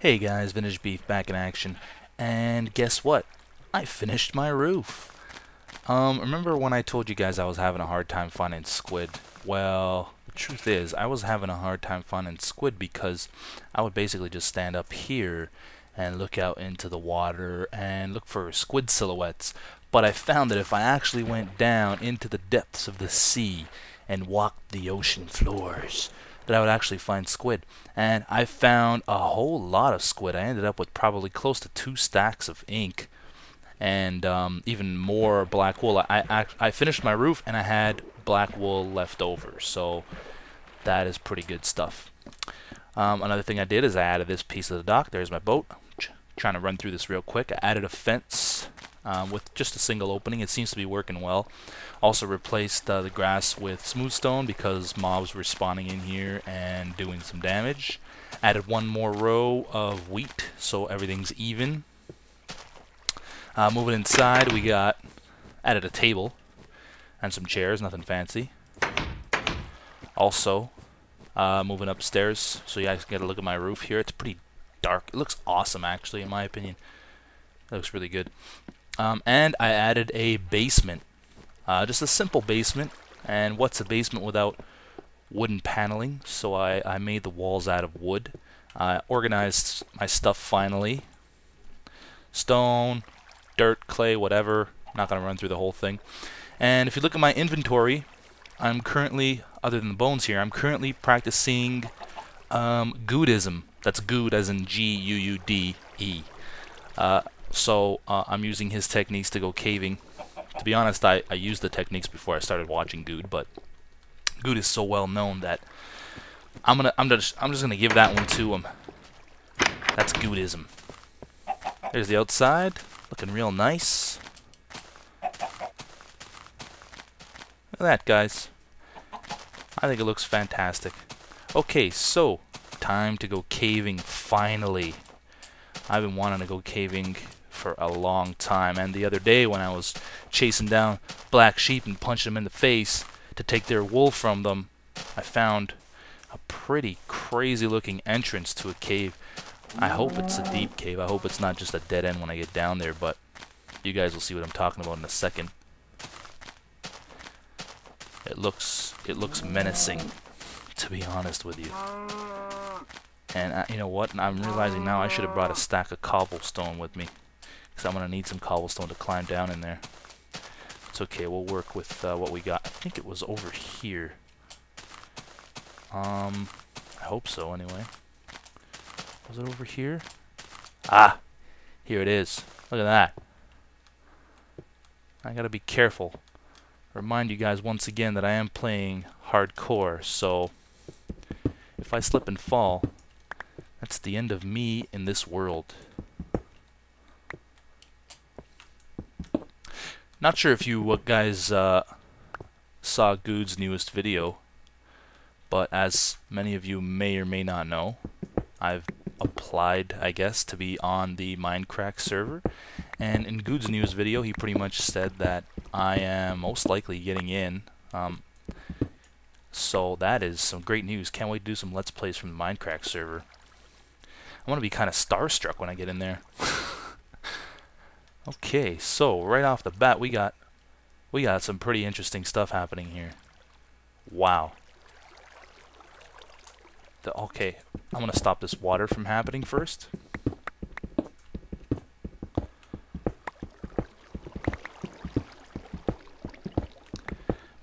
Hey guys, Vintage Beef back in action. And guess what? I finished my roof. Um, remember when I told you guys I was having a hard time finding squid? Well, the truth is, I was having a hard time finding squid because I would basically just stand up here and look out into the water and look for squid silhouettes. But I found that if I actually went down into the depths of the sea and walked the ocean floors, that I would actually find squid. And I found a whole lot of squid. I ended up with probably close to two stacks of ink and um, even more black wool. I, I, I finished my roof and I had black wool left over. So that is pretty good stuff. Um, another thing I did is I added this piece of the dock. There's my boat. trying to run through this real quick. I added a fence um, with just a single opening. It seems to be working well. Also replaced uh, the grass with smooth stone because mobs were spawning in here and doing some damage. Added one more row of wheat so everything's even. Uh, moving inside, we got added a table and some chairs, nothing fancy. Also, uh, moving upstairs, so you guys can get a look at my roof here. It's pretty dark. It looks awesome, actually, in my opinion. It looks really good. Um, and I added a basement. Uh, just a simple basement. And what's a basement without wooden paneling? So I, I made the walls out of wood. I organized my stuff finally. Stone, dirt, clay, whatever. not going to run through the whole thing. And if you look at my inventory, I'm currently, other than the bones here, I'm currently practicing um, Guudeism. That's Guude as in G-U-U-D-E. Uh, so uh, I'm using his techniques to go caving. To be honest, I, I used the techniques before I started watching Guude, but Guude is so well known that I'm gonna I'm just I'm just gonna give that one to him. That's Guudeism. There's the outside, looking real nice. Look at that, guys. I think it looks fantastic. Okay, so time to go caving finally. I've been wanting to go caving for a long time. And the other day when I was chasing down black sheep and punching them in the face to take their wool from them, I found a pretty crazy looking entrance to a cave. I hope it's a deep cave. I hope it's not just a dead end when I get down there, but you guys will see what I'm talking about in a second. It looks it looks menacing, to be honest with you. And uh, you know what? I'm realizing now I should have brought a stack of cobblestone with me. Because I'm going to need some cobblestone to climb down in there. It's okay, we'll work with uh, what we got. I think it was over here. Um, I hope so anyway. Was it over here? Ah! Here it is. Look at that. I gotta be careful. Remind you guys once again that I am playing hardcore, so if I slip and fall, that's the end of me in this world. Not sure if you guys uh, saw Guude's newest video, but as many of you may or may not know, I've applied, I guess, to be on the Mindcrack server. And in Guude's newest video, he pretty much said that I am most likely getting in. Um, so that is some great news. Can't wait to do some Let's Plays from the Mindcrack server. I want to be kind of starstruck when I get in there. Okay, so right off the bat we got we got some pretty interesting stuff happening here. Wow. The, okay, I'm gonna stop this water from happening first.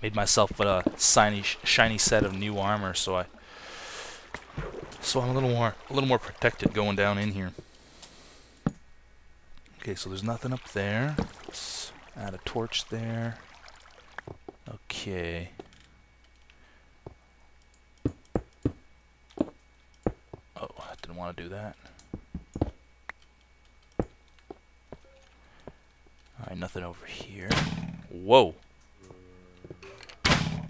Made myself a shiny, shiny set of new armor, so I, so I'm a little more, a little more protected going down in here. Okay, so there's nothing up there. Let's add a torch there. Okay. Oh, I didn't want to do that. Alright, nothing over here. Whoa!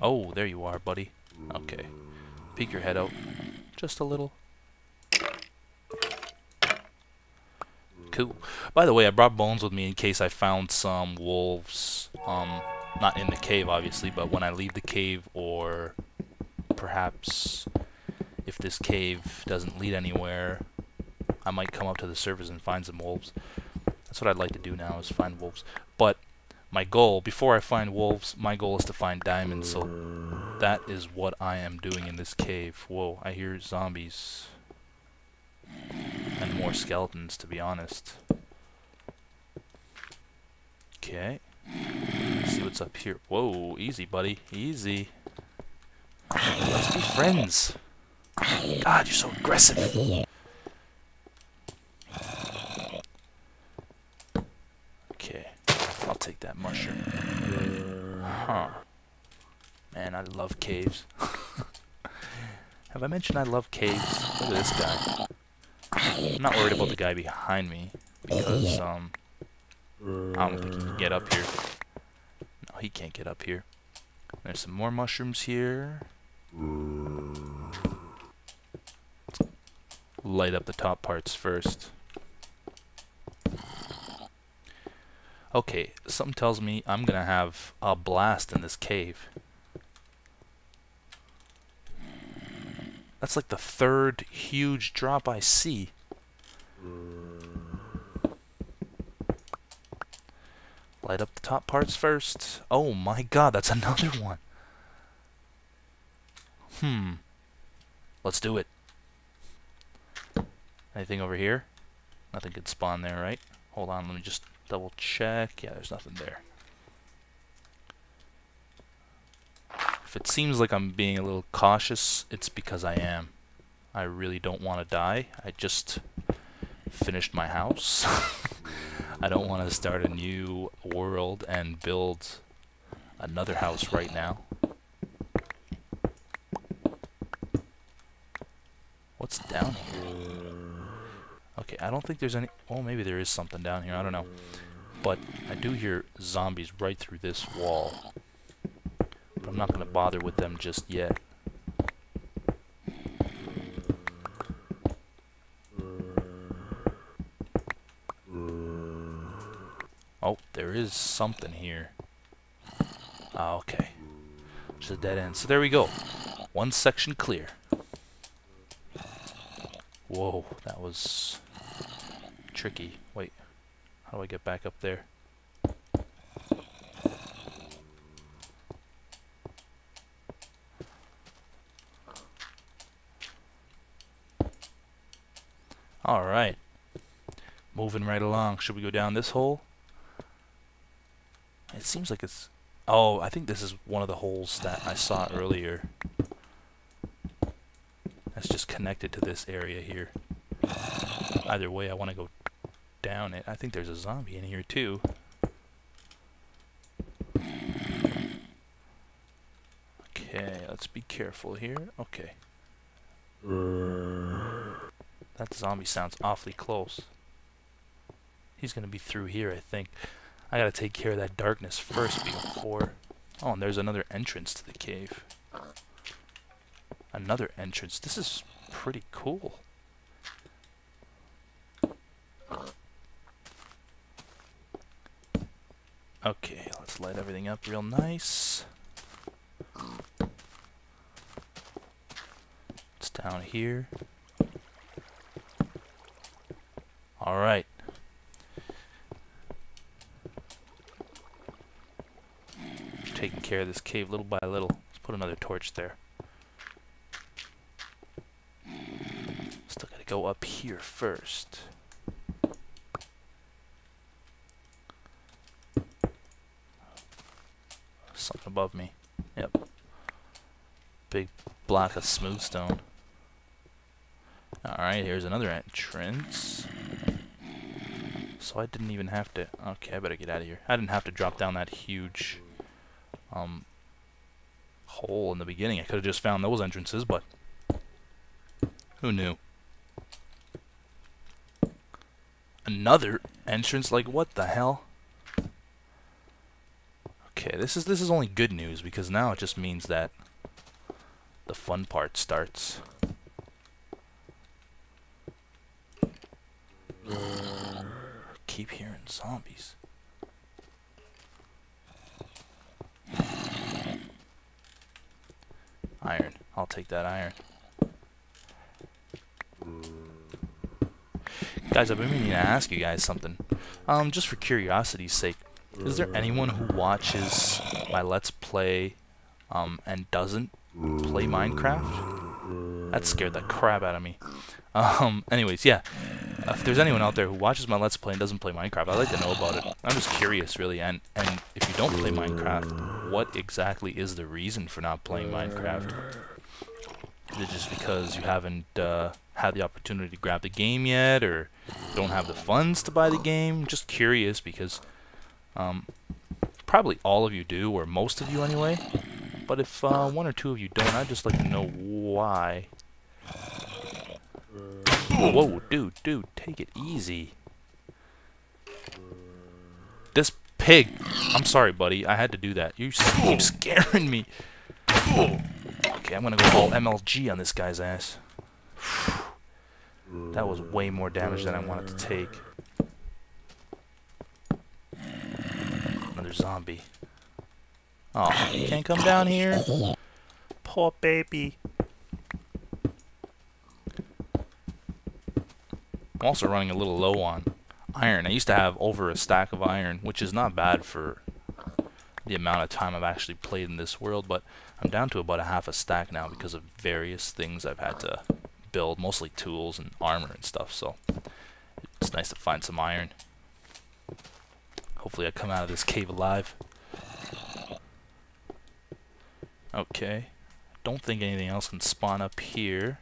Oh, there you are, buddy. Okay. Peek your head out. Just a little. Cool. By the way, I brought bones with me in case I found some wolves. Um, not in the cave, obviously, but when I leave the cave, or perhaps if this cave doesn't lead anywhere, I might come up to the surface and find some wolves. That's what I'd like to do now is find wolves. But my goal, before I find wolves, my goal is to find diamonds. So that is what I am doing in this cave. Whoa, I hear zombies. And more skeletons, to be honest. Okay. Let's see what's up here. Whoa, easy, buddy. Easy. Let's be friends. God, you're so aggressive. Okay, I'll take that mushroom. Huh. Man, I love caves. Have I mentioned I love caves? Look at this guy. I'm not worried about the guy behind me because um I don't think he can get up here. No, he can't get up here. There's some more mushrooms here. Light up the top parts first. Okay, something tells me I'm gonna have a blast in this cave. That's like the third huge drop I see. Light up the top parts first. Oh my god, that's another one. Hmm. Let's do it. Anything over here? Nothing could spawn there, right? Hold on, let me just double check. Yeah, there's nothing there. If it seems like I'm being a little cautious, it's because I am. I really don't want to die. I just finished my house. I don't want to start a new world and build another house right now. What's down here? Okay, I don't think there's any... Oh, maybe there is something down here. I don't know. But I do hear zombies right through this wall. But I'm not going to bother with them just yet. Oh, there is something here. Ah, okay. Just a dead end. So there we go. One section clear. Whoa, that was tricky. Wait, how do I get back up there? Alright. Moving right along. Should we go down this hole? It seems like it's... Oh, I think this is one of the holes that I saw earlier. That's just connected to this area here. Either way, I want to go down it. I think there's a zombie in here too. Okay, let's be careful here. Okay. That zombie sounds awfully close. He's gonna be through here, I think. I gotta take care of that darkness first before... Oh, and there's another entrance to the cave. Another entrance. This is pretty cool. Okay, let's light everything up real nice. It's down here. Alright. Taking care of this cave little by little. Let's put another torch there. Still gotta go up here first. Something above me. Yep. Big block of smooth stone. Alright, here's another entrance. So I didn't even have to... Okay, I better get out of here. I didn't have to drop down that huge um, hole in the beginning. I could have just found those entrances, but who knew? Another entrance? Like, what the hell? Okay, this is this is only good news because now it just means that the fun part starts. Keep hearing zombies. Iron. I'll take that iron. Guys, I've been meaning to ask you guys something. Um, just for curiosity's sake, is there anyone who watches my Let's Play um, and doesn't play Minecraft? That scared the crap out of me. Um, anyways, yeah. If there's anyone out there who watches my Let's Play and doesn't play Minecraft, I'd like to know about it. I'm just curious, really. And, and if you don't play Minecraft, what exactly is the reason for not playing Minecraft? Is it just because you haven't uh, had the opportunity to grab the game yet, or don't have the funds to buy the game? Just curious because um, probably all of you do, or most of you anyway. But if uh, one or two of you don't, I'd just like to know why. Whoa, dude, dude, take it easy. This pig. I'm sorry, buddy. I had to do that. You keep scaring me. Okay, I'm gonna go all MLG on this guy's ass. That was way more damage than I wanted to take. Another zombie. Oh, you can't come down here? Poor baby. I'm also running a little low on iron. I used to have over a stack of iron, which is not bad for the amount of time I've actually played in this world, but I'm down to about a half a stack now because of various things I've had to build, mostly tools and armor and stuff, so it's nice to find some iron. Hopefully I come out of this cave alive. Okay. Don't think anything else can spawn up here.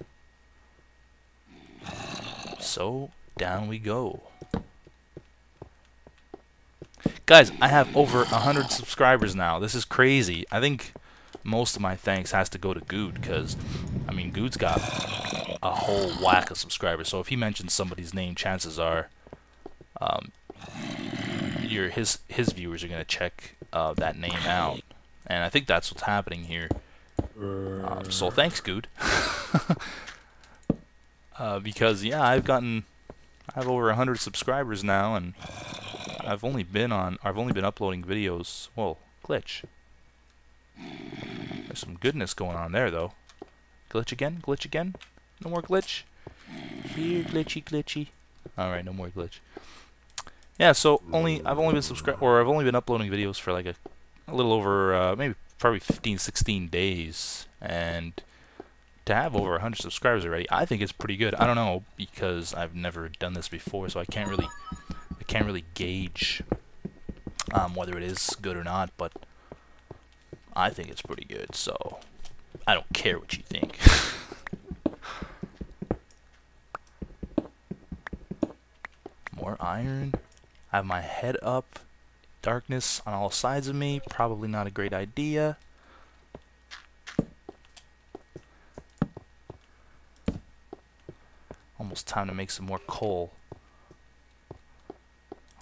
So, down we go. Guys, I have over 100 subscribers now. This is crazy. I think most of my thanks has to go to Guude, because, I mean, Guude's got a whole whack of subscribers. So if he mentions somebody's name, chances are um, your his his viewers are going to check uh, that name out. And I think that's what's happening here. Um, so thanks, Guude. uh, because yeah, I've gotten I have over 100 subscribers now, and I've only been on I've only been uploading videos. Well, glitch. There's some goodness going on there, though. Glitch again? Glitch again? No more glitch? Here, glitchy, glitchy. Alright, no more glitch. Yeah, so only I've only been subscribed, or I've only been uploading videos for like a, a little over, uh, maybe probably 15, 16 days, and to have over 100 subscribers already, I think it's pretty good. I don't know because I've never done this before, so I can't really, I can't really gauge um, whether it is good or not. But I think it's pretty good, so I don't care what you think. More iron. I have my head up. Darkness on all sides of me. Probably not a great idea. Time to make some more coal.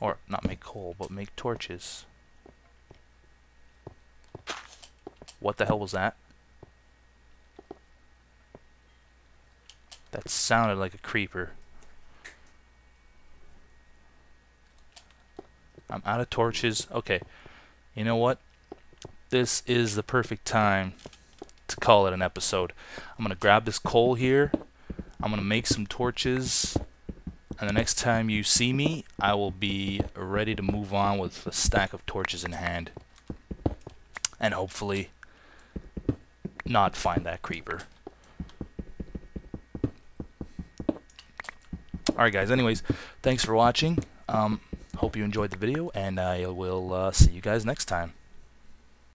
Or, not make coal, but make torches. What the hell was that? That sounded like a creeper. I'm out of torches. Okay. You know what? This is the perfect time to call it an episode. I'm going to grab this coal here. I'm going to make some torches. And the next time you see me, I will be ready to move on with a stack of torches in hand. And hopefully not find that creeper. Alright guys, anyways, thanks for watching. Um, hope you enjoyed the video, and I will uh, see you guys next time.